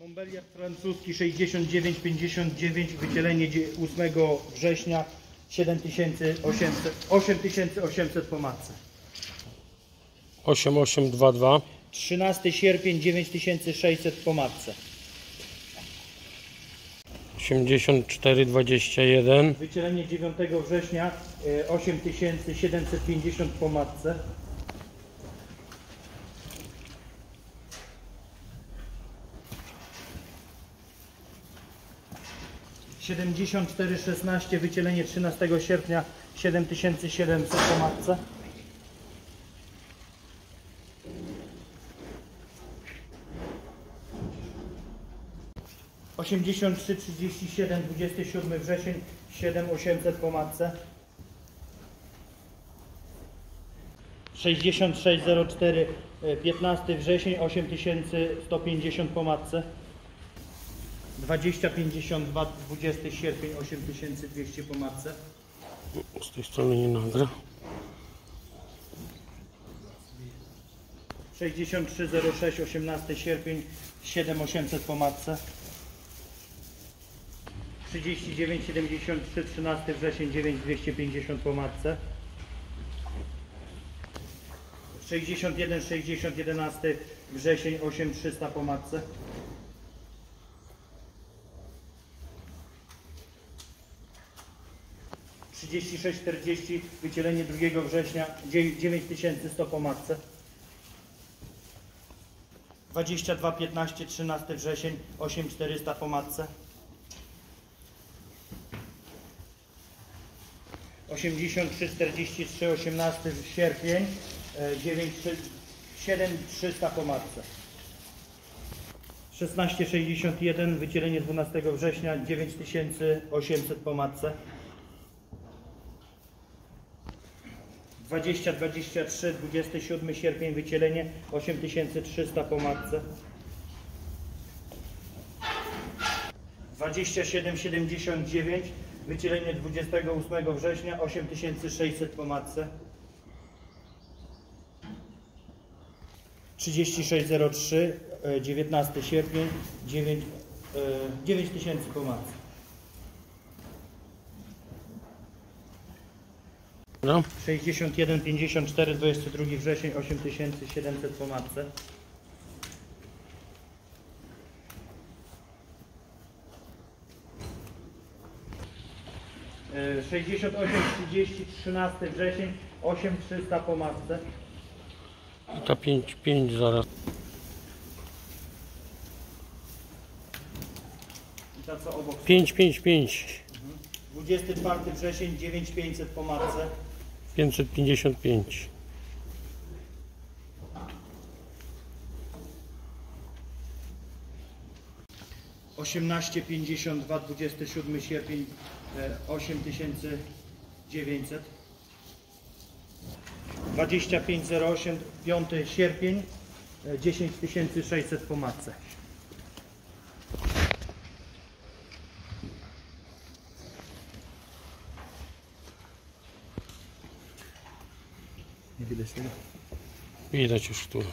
Montbeliard francuski 69,59, wydzielenie dzie- 8 września 7800, 8800 po matce. 8822 13 sierpień 9600 po matce. 8421 Wydzielenie 9 września e, 8750 po matce. Siedemdziesiąt cztery szesnaście wycielenie 13 sierpnia 7700 po matce. Osiemdziesiąt trzy trzydzieści siedem dwudziesty siódmy wrzesień 7800 po matce. 6604 e, 15 wrzesień 8150 po matce. 2052 20 sierpień 8200 po matce. z tej strony nie nagra 6306 18 sierpień 7800 po matce. 39 73 13 wrzesień 9250 po matce. 61 60 11 wrzesień 8300 po matce. Trzydzieści sześć czterdzieści wycielenie 2 września 9100 po matce. 22 15 13 wrzesień 8400 po matce. 83 43 18 sierpień e, 9 7 300 po matce. 16 61 wycielenie 12 września 9800 po matce. 20 23 27 sierpień wycielenie 8300 po matce. 27 79 wycielenie 28 września 8600 po matce. 3603 e, 19 sierpień 9 e, 9000 po matce. Dobra. 61 54 22 wrzesień 8700 po matce. E, 68 30 13 wrzesień 8300 po matce. I ta 5 5 zaraz I ta co obok. 5 5 5 24 wrzesień 9500 po matce. 555 18 52 27 sierpień e, 8900 2508 5 sierpień e, 10600 po matce Birleşelim. İğrenç uçtu.